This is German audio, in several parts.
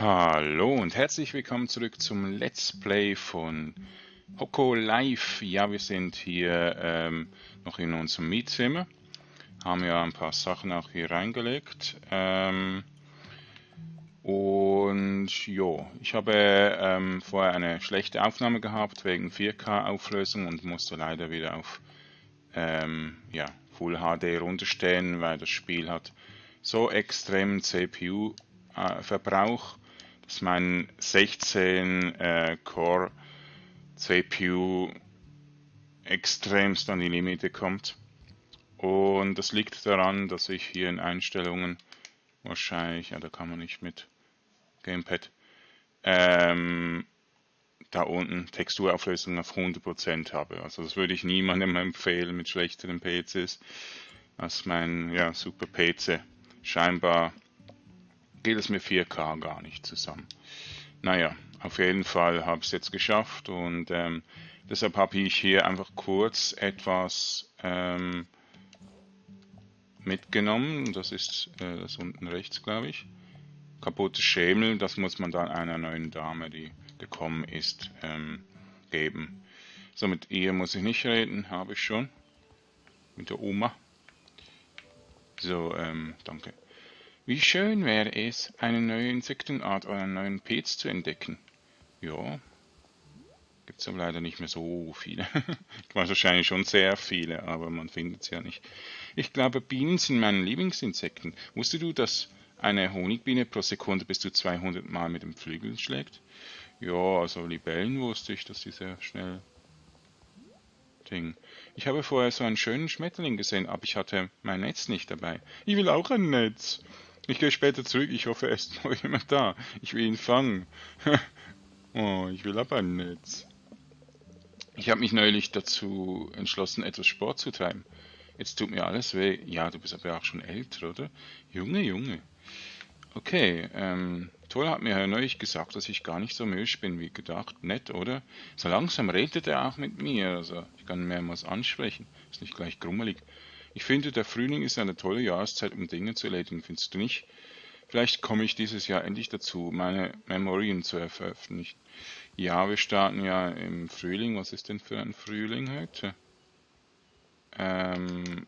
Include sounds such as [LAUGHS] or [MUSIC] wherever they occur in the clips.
Hallo und herzlich willkommen zurück zum Let's Play von Hoko Live. Ja, wir sind hier ähm, noch in unserem Mietzimmer. Haben ja ein paar Sachen auch hier reingelegt. Ähm, und jo, ich habe ähm, vorher eine schlechte Aufnahme gehabt wegen 4K Auflösung und musste leider wieder auf ähm, ja, Full HD runterstellen, weil das Spiel hat so extremen CPU äh, Verbrauch dass mein 16 äh, Core CPU extremst an die Limite kommt. Und das liegt daran, dass ich hier in Einstellungen wahrscheinlich, ja, da kann man nicht mit Gamepad, ähm, da unten Texturauflösung auf 100% habe. Also das würde ich niemandem [LAUGHS] empfehlen mit schlechteren PCs als mein ja, super PC. Scheinbar geht es mit 4K gar nicht zusammen. Naja, auf jeden Fall habe ich es jetzt geschafft und ähm, deshalb habe ich hier einfach kurz etwas ähm, mitgenommen. Das ist äh, das unten rechts, glaube ich. Kaputtes Schemel, das muss man dann einer neuen Dame, die gekommen ist, ähm, geben. So, mit ihr muss ich nicht reden, habe ich schon. Mit der Oma. So, ähm, danke. Wie schön wäre es, eine neue Insektenart oder einen neuen Pilz zu entdecken. Ja, gibt es aber leider nicht mehr so viele. [LAUGHS] Wahrscheinlich schon sehr viele, aber man findet sie ja nicht. Ich glaube, Bienen sind meine Lieblingsinsekten. Wusstest du, dass eine Honigbiene pro Sekunde bis zu 200 Mal mit dem Flügel schlägt? Ja, also Libellen wusste ich, dass sie sehr schnell Ding. Ich habe vorher so einen schönen Schmetterling gesehen, aber ich hatte mein Netz nicht dabei. Ich will auch ein Netz. Ich gehe später zurück. Ich hoffe, er ist [LAUGHS] noch jemand da. Ich will ihn fangen. [LAUGHS] oh, ich will aber ein Netz. Ich habe mich neulich dazu entschlossen, etwas Sport zu treiben. Jetzt tut mir alles weh. Ja, du bist aber auch schon älter, oder? Junge, Junge. Okay, ähm, Toll hat mir neulich gesagt, dass ich gar nicht so müsch bin wie gedacht. Nett, oder? So langsam redet er auch mit mir, also ich kann mehrmals ansprechen. Ist nicht gleich grummelig. Ich finde, der Frühling ist eine tolle Jahreszeit, um Dinge zu erledigen, findest du nicht? Vielleicht komme ich dieses Jahr endlich dazu, meine Memorien zu veröffentlichen. Ja, wir starten ja im Frühling. Was ist denn für ein Frühling heute? Ähm,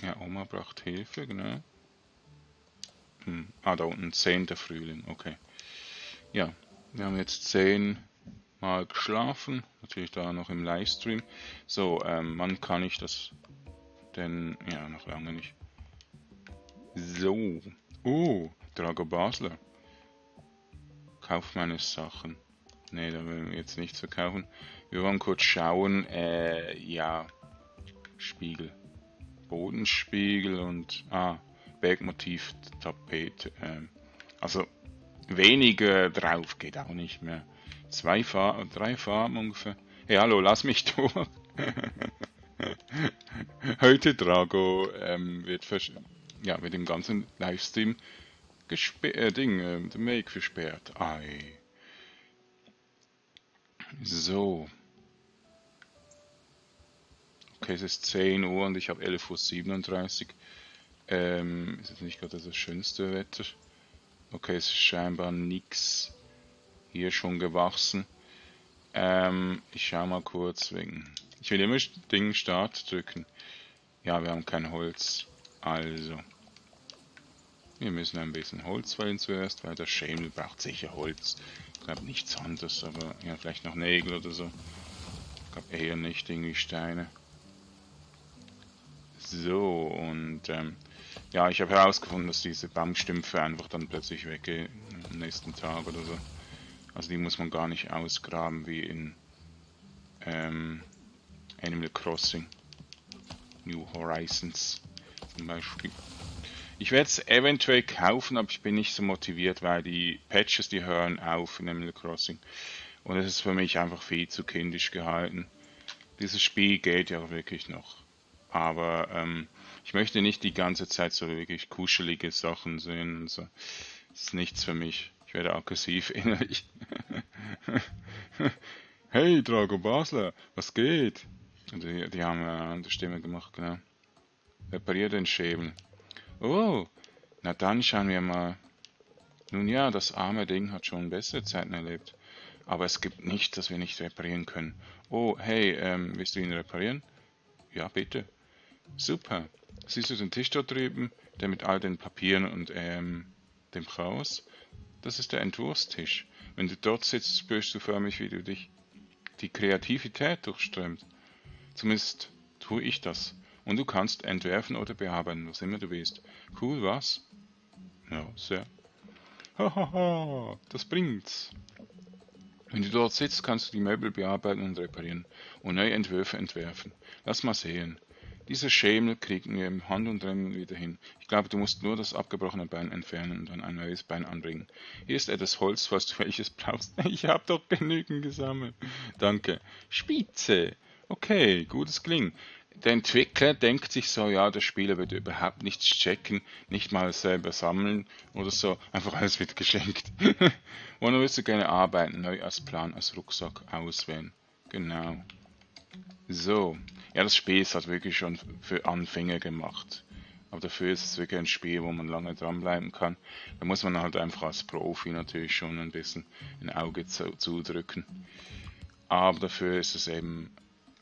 ja, Oma braucht Hilfe, genau. Hm. Ah, da unten, 10. Frühling, okay. Ja, wir haben jetzt 10 Mal geschlafen, natürlich da noch im Livestream. So, ähm, wann kann ich das denn, ja, noch lange nicht. So. Oh, Drago Basler. Kauf meine Sachen. Ne, da will wir jetzt nichts verkaufen. Wir wollen kurz schauen. Äh, ja. Spiegel. Bodenspiegel und, ah, Bergmotiv, Tapete. Ähm, also, weniger drauf geht auch nicht mehr. Zwei Farben, drei Farben ungefähr. Hey, hallo, lass mich [LAUGHS] durch. [LAUGHS] Heute Drago ähm, wird, ja, wird im ganzen Livestream äh, Ding, äh, der Make versperrt. Ei. So. Okay, es ist 10 Uhr und ich habe 11.37 Uhr. Ähm, ist jetzt nicht gerade das schönste Wetter. Okay, es ist scheinbar nichts hier schon gewachsen. Ähm, ich schau mal kurz wegen ich will immer Ding Start drücken. Ja, wir haben kein Holz. Also. Wir müssen ein bisschen Holz wählen zuerst, weil der Schemel braucht sicher Holz. Ich glaube nichts anderes, aber ja, vielleicht noch Nägel oder so. Ich glaube eher nicht irgendwie Steine. So, und ähm, ja, ich habe herausgefunden, dass diese Baumstümpfe einfach dann plötzlich weggehen am nächsten Tag oder so. Also die muss man gar nicht ausgraben wie in ähm, Animal Crossing. New Horizons zum Beispiel. Ich werde es eventuell kaufen, aber ich bin nicht so motiviert, weil die Patches, die hören auf in Animal Crossing. Und es ist für mich einfach viel zu kindisch gehalten. Dieses Spiel geht ja wirklich noch. Aber ähm, ich möchte nicht die ganze Zeit so wirklich kuschelige Sachen sehen. Und so. Das ist nichts für mich. Ich werde aggressiv [LAUGHS] innerlich. hey, Drago Basler, was geht? Die, die haben eine andere Stimme gemacht, genau. Reparier den Schäbel. Oh, na dann schauen wir mal. Nun ja, das arme Ding hat schon bessere Zeiten erlebt. Aber es gibt nichts, das wir nicht reparieren können. Oh, hey, ähm, willst du ihn reparieren? Ja, bitte. Super. Siehst du den Tisch dort drüben, der mit all den Papieren und ähm, dem Chaos? Das ist der Entwurfstisch. Wenn du dort sitzt, spürst du förmlich, wie du dich die Kreativität durchströmt. Zumindest tue ich das. Und du kannst entwerfen oder bearbeiten, was immer du willst. Cool, was? Ja, sehr. [LAUGHS] Hahaha, das bringt's. Wenn du dort sitzt, kannst du die Möbel bearbeiten und reparieren und neue Entwürfe entwerfen. Lass mal sehen. Dieser Schemel kriegen wir im Handumdrehen wieder hin. Ich glaube, du musst nur das abgebrochene Bein entfernen und dann ein neues Bein anbringen. Hier ist etwas Holz, falls du [LAUGHS] welches brauchst. Ich habe doch genügend gesammelt. Danke. Spitze. Okay, gutes Klingen der Entwickler denkt sich so, ja, der Spieler wird überhaupt nichts checken, nicht mal selber sammeln oder so, einfach alles wird geschenkt. [LAUGHS] Und dann willst du gerne arbeiten, neu als Plan, als Rucksack auswählen. Genau. So, ja, das Spiel ist halt wirklich schon für Anfänger gemacht. Aber dafür ist es wirklich ein Spiel, wo man lange dranbleiben kann. Da muss man halt einfach als Profi natürlich schon ein bisschen ein Auge zu, zudrücken. Aber dafür ist es eben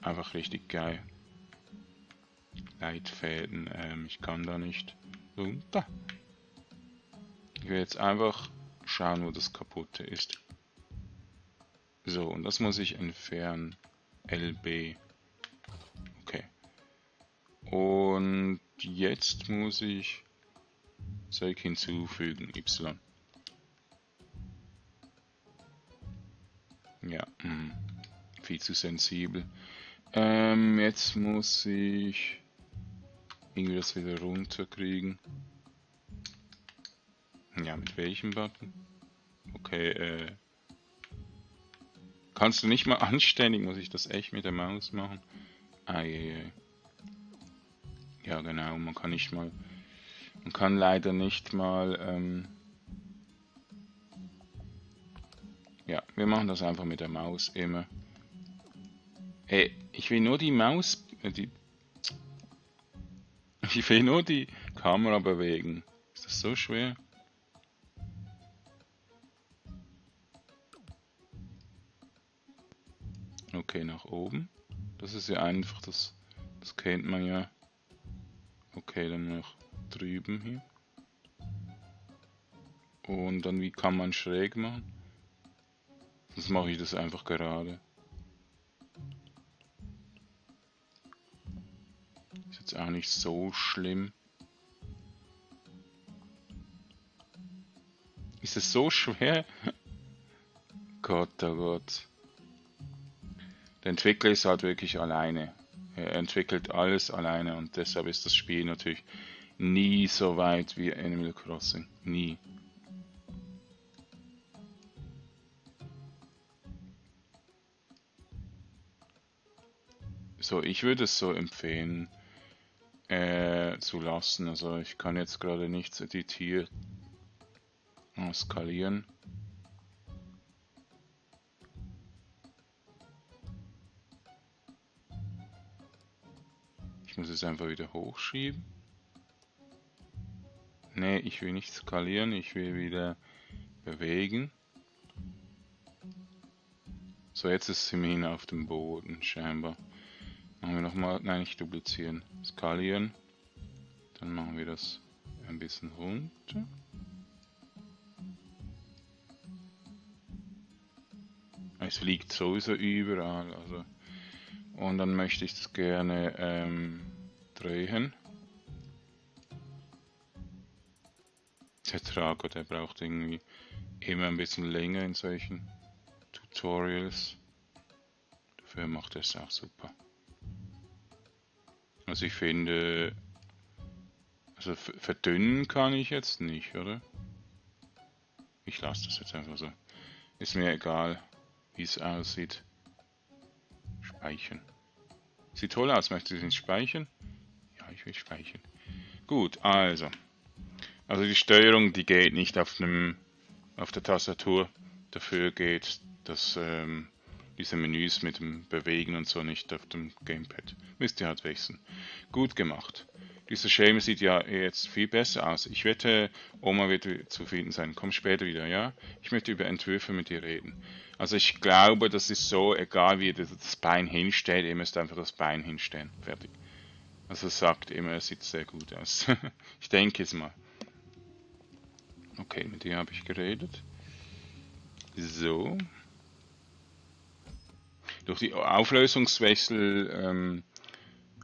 einfach richtig geil. Leitfäden. Ähm, ich kann da nicht runter. Ich will jetzt einfach schauen, wo das kaputte ist. So, und das muss ich entfernen. LB. Okay. Und jetzt muss ich Zeug hinzufügen. Y. Ja, mh. Hm, viel zu sensibel. Ähm, jetzt muss ich irgendwie das wieder runterkriegen. Ja, mit welchem Button? Okay, äh. Kannst du nicht mal anständig, muss ich das echt mit der Maus machen? Ah, je. Ja, genau, man kann nicht mal. Man kann leider nicht mal. Ähm, ja, wir machen das einfach mit der Maus immer. Hey, ich will nur die Maus, äh, die, ich will nur die Kamera bewegen. Ist das so schwer? Okay, nach oben. Das ist ja einfach, das, das kennt man ja. Okay, dann noch drüben hier. Und dann wie kann man schräg machen? Sonst mache ich das einfach gerade. Jetzt auch nicht so schlimm. Ist es so schwer? [LAUGHS] Gott, oh Gott. Der Entwickler ist halt wirklich alleine. Er entwickelt alles alleine und deshalb ist das Spiel natürlich nie so weit wie Animal Crossing. Nie. So, ich würde es so empfehlen äh, zu lassen. Also ich kann jetzt gerade nichts editieren. Skalieren. Ich muss es einfach wieder hochschieben. Ne, ich will nicht skalieren, ich will wieder bewegen. So, jetzt ist es immerhin auf dem Boden, scheinbar. Machen wir nochmal, nein, nicht duplizieren, skalieren. Dann machen wir das ein bisschen runter. Es liegt sowieso überall, also. Und dann möchte ich das gerne ähm, drehen. Der Trago, der braucht irgendwie immer ein bisschen länger in solchen Tutorials. Dafür macht er es auch super. Also ich finde, also verdünnen kann ich jetzt nicht, oder? Ich lasse das jetzt einfach so. Ist mir egal, wie es aussieht. Speichern. Sieht toll aus, möchtest du es speichern? Ja, ich will speichern. Gut, also. Also die Steuerung, die geht nicht auf, einem, auf der Tastatur. Dafür geht das ähm, diese Menüs mit dem Bewegen und so nicht auf dem Gamepad. Müsst ihr halt wechseln. Gut gemacht. Dieser Schema sieht ja jetzt viel besser aus. Ich wette, Oma wird zufrieden sein. Komm später wieder, ja? Ich möchte über Entwürfe mit dir reden. Also ich glaube, das ist so, egal wie ihr das Bein hinstellt, ihr müsst einfach das Bein hinstellen. Fertig. Also sagt immer, es sieht sehr gut aus. [LAUGHS] ich denke es mal. Okay, mit dir habe ich geredet. So. Durch die Auflösungswechsel ähm,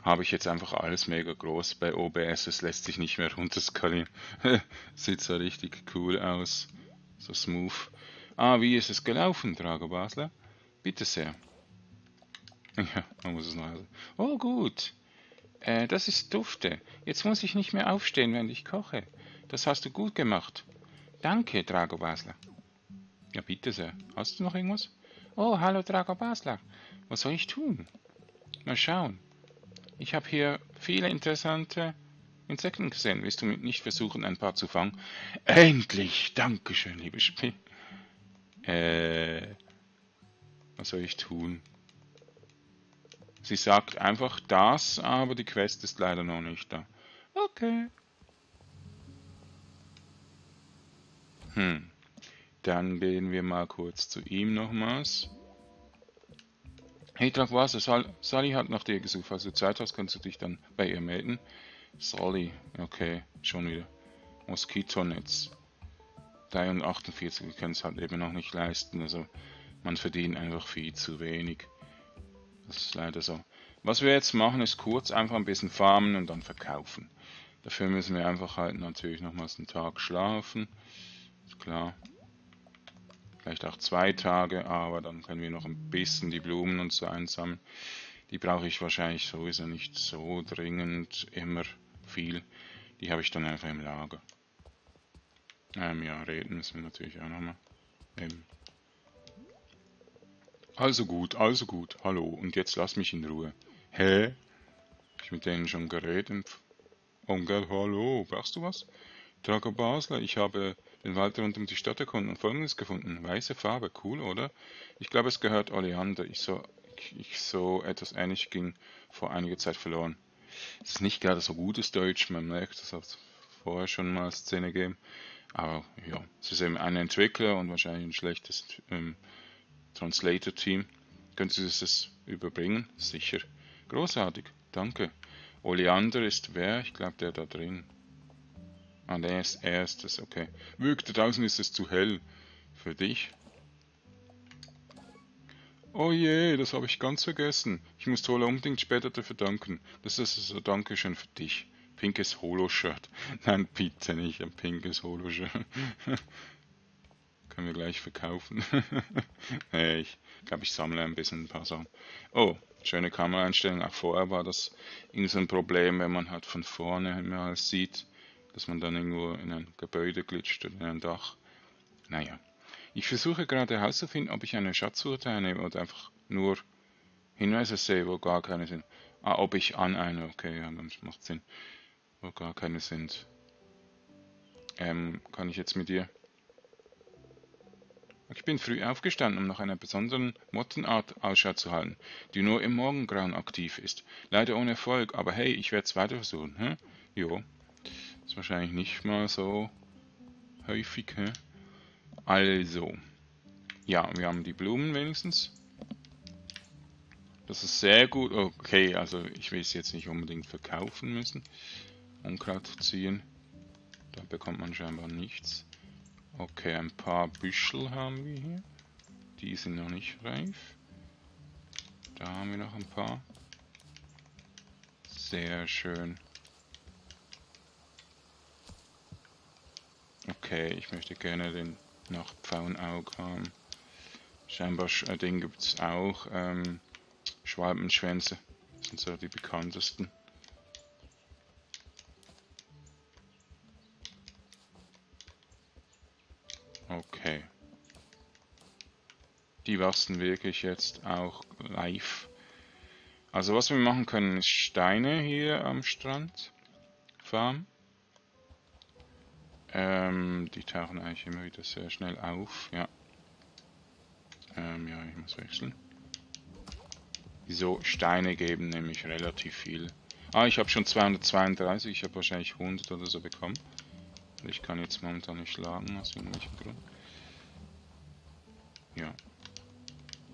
habe ich jetzt einfach alles mega groß bei OBS. Es lässt sich nicht mehr runterskalieren. [LAUGHS] Sieht so richtig cool aus. So smooth. Ah, wie ist es gelaufen, Drago Basler? Bitte sehr. [LAUGHS] Ja, man muss es noch. Oh, gut. Äh, das ist dufte. Jetzt muss ich nicht mehr aufstehen, wenn ich koche. Das hast du gut gemacht. Danke, Drago Basler. Ja, bitte sehr. Hast du noch irgendwas? Oh, hallo Drago Basler. Was soll ich tun? Mal schauen. Ich habe hier viele interessante Insekten gesehen. Willst du nicht versuchen, ein paar zu fangen? Endlich! Dankeschön, liebe Spiel. Äh, was soll ich tun? Sie sagt einfach das, aber die Quest ist leider noch nicht da. Okay. Hm. Dann gehen wir mal kurz zu ihm nochmals. Hey Tragwasser, Sal Sally hat nach dir gesucht. Falls du Zeit hast, kannst du dich dann bei ihr melden. Sally, okay, schon wieder. Moskitonetz. 3 und 48, wir können es halt eben noch nicht leisten. Also man verdient einfach viel zu wenig. Das ist leider so. Was wir jetzt machen, ist kurz einfach ein bisschen farmen und dann verkaufen. Dafür müssen wir einfach halt natürlich nochmals einen Tag schlafen. Ist klar vielleicht auch zwei Tage, aber dann können wir noch ein bisschen die Blumen und so einsammeln. Die brauche ich wahrscheinlich sowieso nicht so dringend immer viel. Die habe ich dann einfach im Lager. Ähm, ja, reden müssen wir natürlich auch nochmal. Eben. Also gut, also gut, hallo, und jetzt lass mich in Ruhe. Hä? Hab ich mit denen schon geredet? Onkel, hallo, brauchst du was? Trager Basler, ich habe den Wald rund um die Stadt erkunden und folgendes gefunden. Weiße Farbe, cool, oder? Ich glaube, es gehört Oleander. Ich so, ich so etwas ähnlich ging vor einiger Zeit verloren. Es ist nicht gerade so gutes Deutsch, man merkt, es hat vorher schon mal Szene gegeben. Aber ja, es ist eben ein Entwickler und wahrscheinlich ein schlechtes ähm, Translator-Team. Können Sie das überbringen? Sicher. Großartig, danke. Oleander ist wer? Ich glaube, der da drin. Ah, der ist erstes, okay. Wirkt da draußen ist es zu hell. Für dich? Oh je, das habe ich ganz vergessen. Ich muss Tola unbedingt später dafür danken. Das ist also Dankeschön für dich. Pinkes Holo-Shirt. [LAUGHS] Nein, bitte nicht ein pinkes Holo-Shirt. [LAUGHS] Können wir gleich verkaufen. [LAUGHS] nee, ich glaube, ich sammle ein bisschen ein paar Sachen. Oh, schöne Kameraeinstellung. Auch vorher war das irgendwie so Problem, wenn man halt von vorne alles sieht dass man dann irgendwo in ein Gebäude glitscht oder in ein Dach. Naja. Ich versuche gerade herauszufinden, ob ich eine Schatzsuche teilnehme oder einfach nur Hinweise sehe, wo gar keine sind. Ah, ob ich an eine, okay, ja, dann macht Sinn. Wo gar keine sind. Ähm, kann ich jetzt mit dir? Ich bin früh aufgestanden, um nach einer besonderen Mottenart Ausschau zu halten, die nur im Morgengrauen aktiv ist. Leider ohne Erfolg, aber hey, ich werde es weiter versuchen, hm? Jo. Ist wahrscheinlich nicht mal so häufig. Hä? Also. Ja, wir haben die Blumen wenigstens. Das ist sehr gut. Okay, also ich will es jetzt nicht unbedingt verkaufen müssen. Unkraut ziehen. Da bekommt man scheinbar nichts. Okay, ein paar Büschel haben wir hier. Die sind noch nicht reif. Da haben wir noch ein paar. Sehr schön. Okay, ich möchte gerne den Nachtpfauenaug haben. Scheinbar äh, den gibt es auch. Ähm, Schwalbenschwänze sind so die bekanntesten. Okay. Die wachsen wirklich jetzt auch live. Also was wir machen können, ist Steine hier am Strand farmen. Ähm, die tauchen eigentlich immer wieder sehr schnell auf, ja. Ähm, ja, ich muss wechseln. So Steine geben nämlich relativ viel Ah, ich habe schon 232, ich habe wahrscheinlich 100 oder so bekommen. Ich kann jetzt momentan nicht schlagen, aus irgendwelchen Grund. Ja.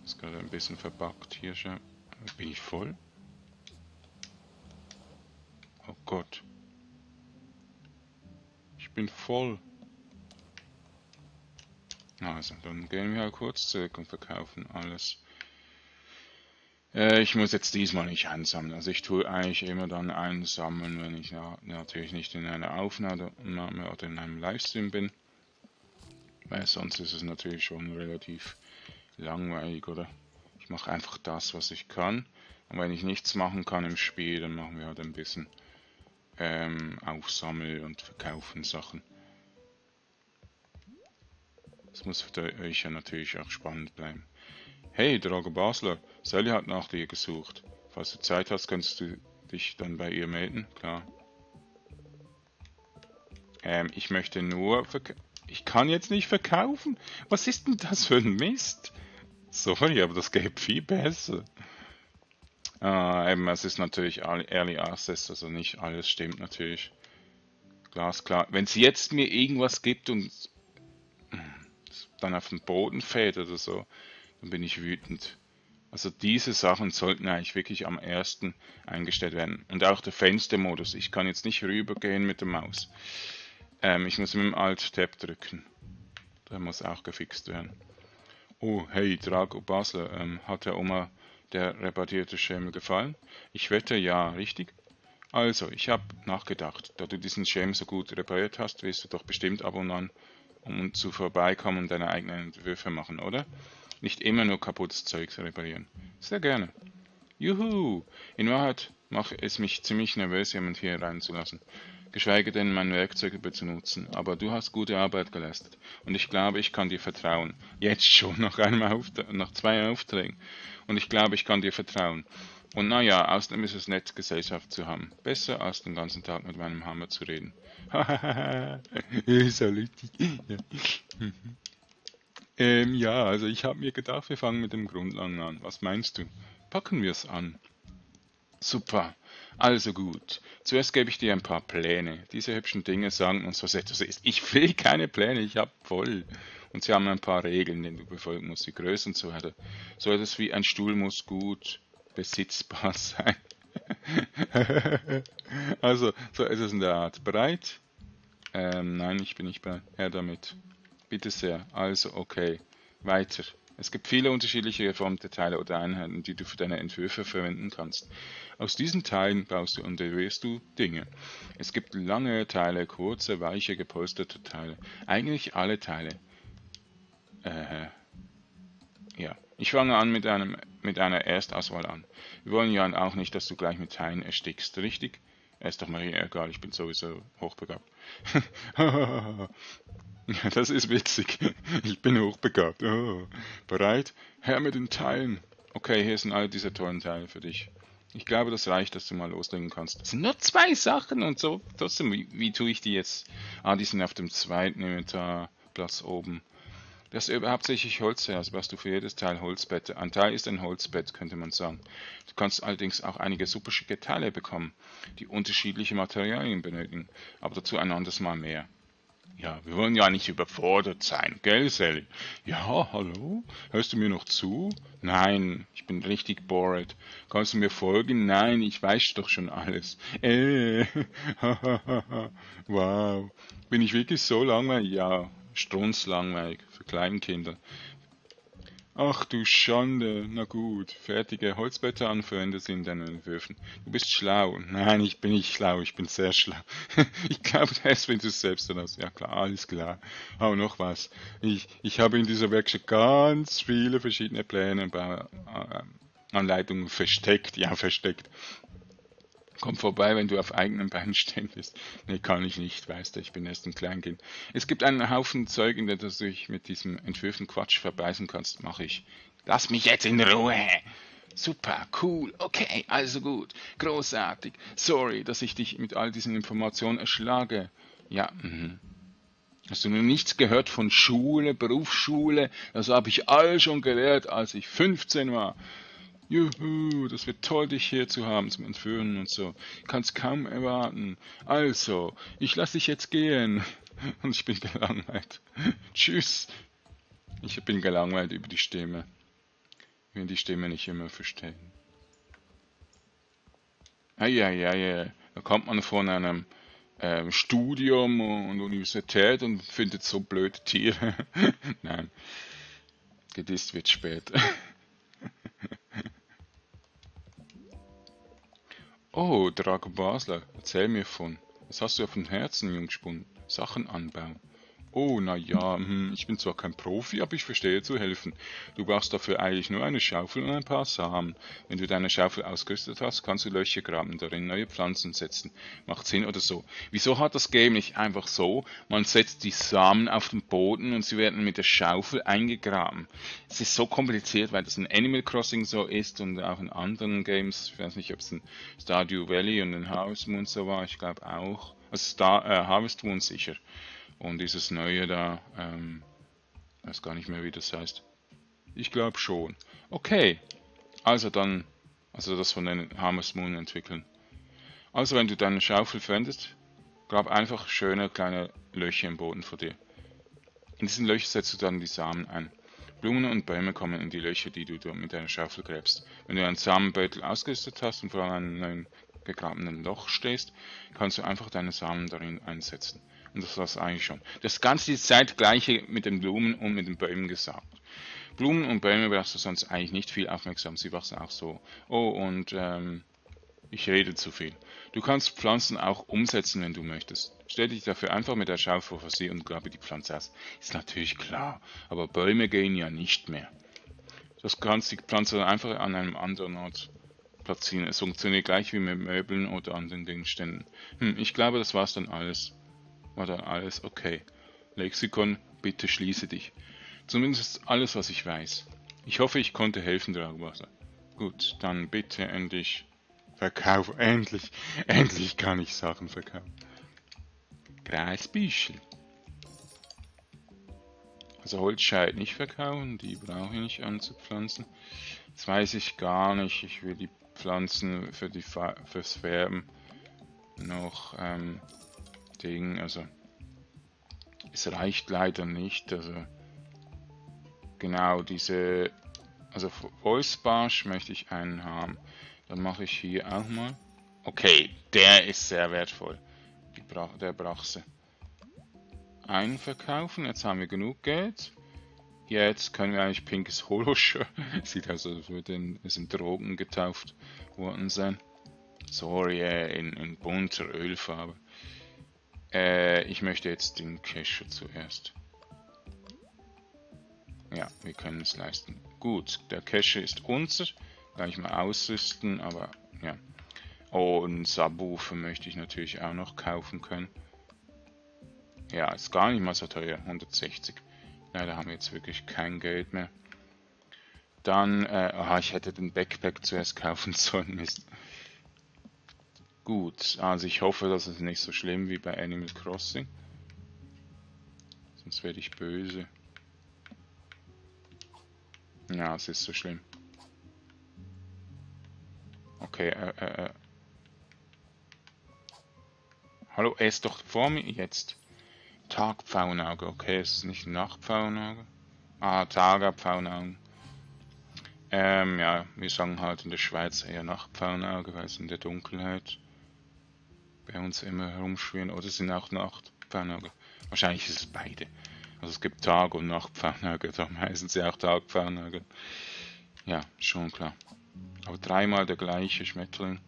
Ist gerade ein bisschen verbuggt hier schon. Bin ich voll? Oh Gott. Bin voll. Also, dann gehen wir kurz zurück und verkaufen alles. Äh, ich muss jetzt diesmal nicht einsammeln. Also ich tue eigentlich immer dann einsammeln, wenn ich na, natürlich nicht in einer Aufnahme oder in einem Livestream bin. Weil sonst ist es natürlich schon relativ langweilig, oder? Ich mache einfach das, was ich kann. Und wenn ich nichts machen kann im Spiel, dann machen wir halt ein bisschen ähm, Aufsammel- und Verkaufen Sachen. Das muss für euch ja natürlich auch spannend bleiben. Hey, Drago Basler, Sally hat nach dir gesucht. Falls du Zeit hast, kannst du dich dann bei ihr melden, klar. Ähm, ich möchte nur Ich kann jetzt nicht verkaufen? Was ist denn das für ein Mist? Sorry, aber das geht viel besser. Ah, eben, es ist natürlich Early Access, also nicht alles stimmt natürlich. Glasklar. Wenn sie jetzt mir irgendwas gibt und dann auf den Boden fällt oder so, dann bin ich wütend. Also diese Sachen sollten eigentlich wirklich am ersten eingestellt werden. Und auch der Fenstermodus. Ich kann jetzt nicht rübergehen mit der Maus. Ähm, ich muss mit dem Alt-Tab drücken. Der muss auch gefixt werden. Oh, hey, Drago Basler, ähm, hat der Oma der reparierte Schemel gefallen? Ich wette, ja, richtig? Also, ich habe nachgedacht, da du diesen Schemel so gut repariert hast, wirst du doch bestimmt ab und an um zu vorbeikommen und deine eigenen Entwürfe machen, oder? Nicht immer nur kaputtes Zeugs reparieren. Sehr gerne. Juhu! In Wahrheit macht es mich ziemlich nervös, jemand hier reinzulassen. Geschweige denn, mein Werkzeug benutzen. Aber du hast gute Arbeit geleistet. Und ich glaube, ich kann dir vertrauen. Jetzt schon, nach, einem Auftrag, nach zwei Aufträgen. Und ich glaube, ich kann dir vertrauen. Und naja, außerdem ist es nett, Gesellschaft zu haben. Besser, als den ganzen Tag mit meinem Hammer zu reden. [LAUGHS] Hahaha, lustig. Ja. [LAUGHS] Ähm, ja, also ich habe mir gedacht, wir fangen mit dem Grundlagen an. Was meinst du? Packen wir es an. Super. Also gut. Zuerst gebe ich dir ein paar Pläne. Diese hübschen Dinge sagen uns, was etwas ist. Ich will keine Pläne, ich habe voll. Und sie haben ein paar Regeln, die du befolgen musst, wie Größe und so weiter. So etwas wie ein Stuhl muss gut besitzbar [LAUGHS] sein. also, so ist es in der Art. Bereit? Ähm, nein, ich bin nicht bereit. Her damit. Bitte sehr. Also, okay. Weiter. Es gibt viele unterschiedliche geformte Teile oder Einheiten, die du für deine Entwürfe verwenden kannst. Aus diesen Teilen baust du und entwirfst du Dinge. Es gibt lange Teile, kurze, weiche, gepolsterte Teile. Eigentlich alle Teile. Äh, ja. Ich fange an mit, einem, mit einer Erstauswahl an. Wir wollen ja auch nicht, dass du gleich mit Teilen erstickst, richtig? Ist doch mal egal, ich bin sowieso hochbegabt. [LAUGHS] Das ist witzig. Ich bin hochbegabt. Oh. Bereit? Herr mit den Teilen. Okay, hier sind all diese tollen Teile für dich. Ich glaube, das reicht, dass du mal loslegen kannst. Das sind nur zwei Sachen und so. Trotzdem, wie, wie tue ich die jetzt? Ah, die sind auf dem zweiten Inventarplatz oben. Das Holz her, also brauchst du für jedes Teil Holzbett. Ein Teil ist ein Holzbett, könnte man sagen. Du kannst allerdings auch einige super schicke Teile bekommen, die unterschiedliche Materialien benötigen, aber dazu ein anderes Mal mehr. Ja, wir wollen ja nicht überfordert sein, gell, Sally? Ja, hallo? Hörst du mir noch zu? Nein, ich bin richtig bored. Kannst du mir folgen? Nein, ich weiß doch schon alles. Äh, [LAUGHS] wow. Bin ich wirklich so langweilig? Ja, strunzlangweilig für Kleinkinder. Ach du Schande, na gut, fertige Holzblätter anführen sind deine Entwürfen. Du bist schlau. Nein, ich bin nicht schlau, ich bin sehr schlau. [LAUGHS] ich glaube, das findest du selbst aus. Ja klar, alles klar. Aber noch was. Ich, ich habe in dieser Werkstatt ganz viele verschiedene Pläne und äh, Anleitungen versteckt. Ja, versteckt. Komm vorbei, wenn du auf eigenen Beinen stehen bist. Nee, kann ich nicht, weißt du, ich bin erst ein Kleinkind. Es gibt einen Haufen Zeug, in der du dich mit diesem Entwürfen Quatsch verbeißen kannst. Mach ich. Lass mich jetzt in Ruhe. Super, cool, okay, also gut, großartig. Sorry, dass ich dich mit all diesen Informationen erschlage. Ja, mhm. Hast du noch nichts gehört von Schule, Berufsschule? Das habe ich all schon gelehrt, als ich 15 war. Juhu, das wird toll, dich hier zu haben zum Entführen und so. Kannst kaum erwarten. Also, ich lass dich jetzt gehen. [LAUGHS] Und ich bin gelangweilt. [LAUGHS] Tschüss. Ich bin gelangweilt über die Stimme. Ich will die Stimme nicht immer verstehen. Eieiei, da kommt man von einem ähm, Studium und Universität und findet so blöde Tiere. [LAUGHS] Nein, gedisst wird später. Oh, Drago Basler, erzähl mir von. Was hast du auf dem Herzen, Jungspund? Sachen anbauen. Oh, na ja, hm, ich bin zwar kein Profi, aber ich verstehe zu helfen. Du brauchst dafür eigentlich nur eine Schaufel und ein paar Samen. Wenn du deine Schaufel ausgerüstet hast, kannst du Löcher graben, darin neue Pflanzen setzen. Macht Sinn oder so. Wieso hat das Game nicht einfach so? Man setzt die Samen auf den Boden und sie werden mit der Schaufel eingegraben. Es ist so kompliziert, weil das in Animal Crossing so ist und auch in anderen Games. Ich weiß nicht, ob es in Stardew Valley und in Harvest Moon so war. Ich glaube auch. Also Star, äh, Harvest Moon sicher. Und dieses neue da, ähm, weiß gar nicht mehr, wie das heißt. Ich glaube schon. Okay, also dann, also das von den Hammers Moon entwickeln. Also wenn du deine Schaufel verwendest, grab einfach schöne kleine Löcher im Boden vor dir. In diesen Löchern setzt du dann die Samen ein. Blumen und Bäume kommen in die Löcher, die du mit deiner Schaufel gräbst. Wenn du einen Samenbeutel ausgerüstet hast und vor einem neuen gegrabenen Loch stehst, kannst du einfach deine Samen darin einsetzen. Und das war es eigentlich schon. Das ganze die Zeit gleiche mit den Blumen und mit den Bäumen gesagt. Blumen und Bäume brauchst du sonst eigentlich nicht viel aufmerksam. Sie wachsen auch so. Oh, und ähm, ich rede zu viel. Du kannst Pflanzen auch umsetzen, wenn du möchtest. Stell dich dafür einfach mit der Schaufel vor sie und grabe die Pflanze aus. Ist natürlich klar, aber Bäume gehen ja nicht mehr. Du kannst die Pflanze dann einfach an einem anderen Ort platzieren. Es funktioniert gleich wie mit Möbeln oder anderen Gegenständen. Hm, ich glaube, das war's dann alles war dann alles okay. Lexikon, bitte schließe dich. Zumindest alles, was ich weiß. Ich hoffe, ich konnte helfen, Dragwasser. Gut, dann bitte endlich verkaufen. Endlich, endlich kann ich Sachen verkaufen. Grasbüschel. Also Holzscheit nicht verkaufen, die brauche ich nicht anzupflanzen. Jetzt weiß ich gar nicht, ich will die Pflanzen für die fürs Färben noch ähm, Ding, also es reicht leider nicht, also genau diese, also Voice möchte ich einen haben, dann mache ich hier auch mal, okay, der ist sehr wertvoll, Bra der Brachse. Einen verkaufen, jetzt haben wir genug Geld. Jetzt können wir eigentlich pinkes Holo-Shirt. [LAUGHS] Sieht aus, als würde es in Drogen getauft worden sein. Sorry, äh, in, in bunter Ölfarbe. Äh, ich möchte jetzt den Cache zuerst. Ja, wir können es leisten. Gut, der Cache ist unser. Gleich mal ausrüsten, aber ja. Oh, und Subwoofer möchte ich natürlich auch noch kaufen können. Ja, ist gar nicht mal so teuer. 160. Leider haben wir jetzt wirklich kein Geld mehr. Dann, äh, aha, ich hätte den Backpack zuerst [LAUGHS] kaufen sollen. Mist. Gut, also ich hoffe, dass es nicht so schlimm wie bei Animal Crossing. Sonst werde ich böse. Ja, es ist so schlimm. Okay, äh, äh, äh. Hallo, er ist doch vor mir jetzt. Tagpfauenauge, okay, es ist nicht Nachtpfauenauge. Ah, Tagerpfauenauge. Ähm, ja, wir sagen halt in der Schweiz eher Nachtpfauenauge, weil es in der Dunkelheit bei uns immer herumschwirren oder sind auch Nachtpfannauge. Wahrscheinlich ist es beide. Also es gibt Tag- und Nachtpfannauge, da heißen sie auch Tagpfannauge. Ja, schon klar. Aber dreimal der gleiche Schmetterling.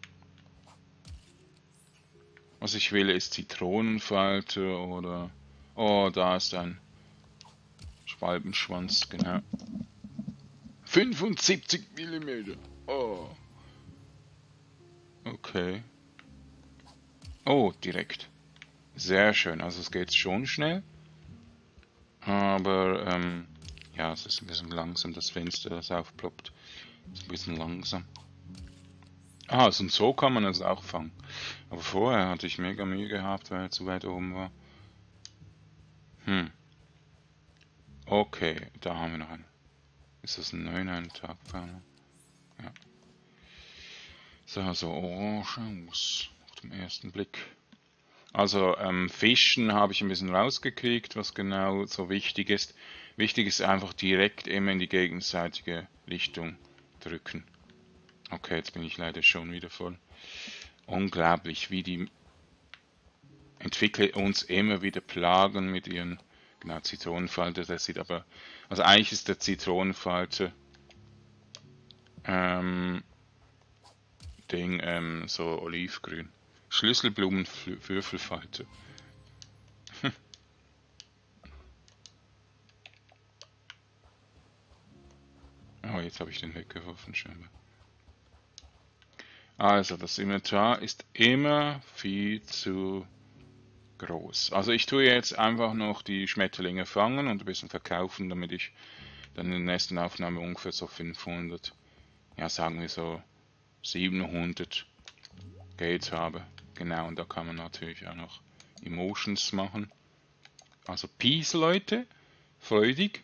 Was ich will ist Zitronenfalter oder... Oh, da ist ein Schwalbenschwanz, genau. 75 mm. Oh. Okay. Oh, direkt. Sehr schön. Also es geht schon schnell. Aber ähm, ja, es ist ein bisschen langsam, das Fenster, das aufploppt. Ist ein bisschen langsam. Ah, also und so kann man es auch fangen. Aber vorher hatte ich mega Mühe gehabt, weil er zu weit oben war. Hm. Okay, da haben wir noch einen. Ist das ein 9 einen Tag? Ja. Sah so orange aus dem ersten Blick. Also ähm, Fischen habe ich ein bisschen rausgekriegt, was genau so wichtig ist. Wichtig ist einfach direkt immer in die gegenseitige Richtung drücken. Okay, jetzt bin ich leider schon wieder voll. Unglaublich, wie die Entwickler uns immer wieder plagen mit ihren genau, Zitronenfalter. Das sieht aber, also eigentlich ist der Zitronenfalter ähm, Ding ähm, so olivgrün. Schlüsselblumenwürfelfalter. oh, jetzt habe ich den weggeworfen scheinbar. Also, das Inventar ist immer viel zu groß. Also ich tue jetzt einfach noch die Schmetterlinge fangen und ein bisschen verkaufen, damit ich dann in der nächsten Aufnahme ungefähr so 500, ja sagen wir so 700 Gates habe. Genau, und da kann man natürlich auch noch Emotions machen. Also Peace, Leute. Freudig.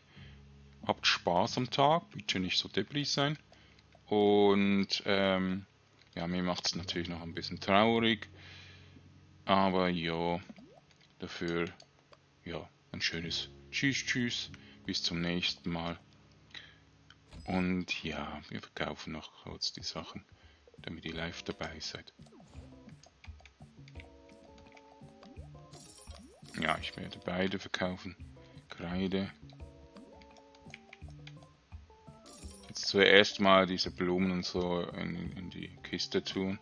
Habt Spaß am Tag. Bitte nicht so debris sein. Und ähm, ja, mir macht es natürlich noch ein bisschen traurig. Aber ja, dafür ja, ein schönes Tschüss, Tschüss. Bis zum nächsten Mal. Und ja, wir verkaufen noch kurz die Sachen, damit ihr live dabei seid. Ja, ich werde beide verkaufen. Kreide. Jetzt zuerst mal diese Blumen und so in, in die Kiste tun.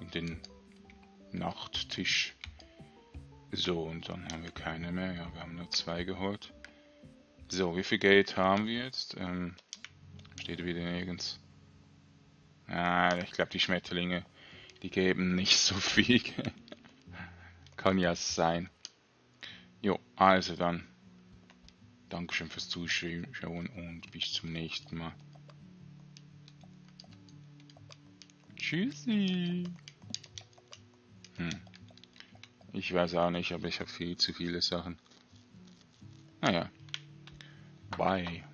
In den Nachttisch. So, und dann haben wir keine mehr. Ja, wir haben nur zwei geholt. So, wie viel Geld haben wir jetzt? Ähm, steht wieder nirgends. Ah, ich glaube, die Schmetterlinge, die geben nicht so viel. Kann ja sein. Jo, also dann. Dankeschön fürs Zuschauen und bis zum nächsten Mal. Tschüssi. Hm. Ich weiß auch nicht, aber ich habe viel zu viele Sachen. Naja. Bye.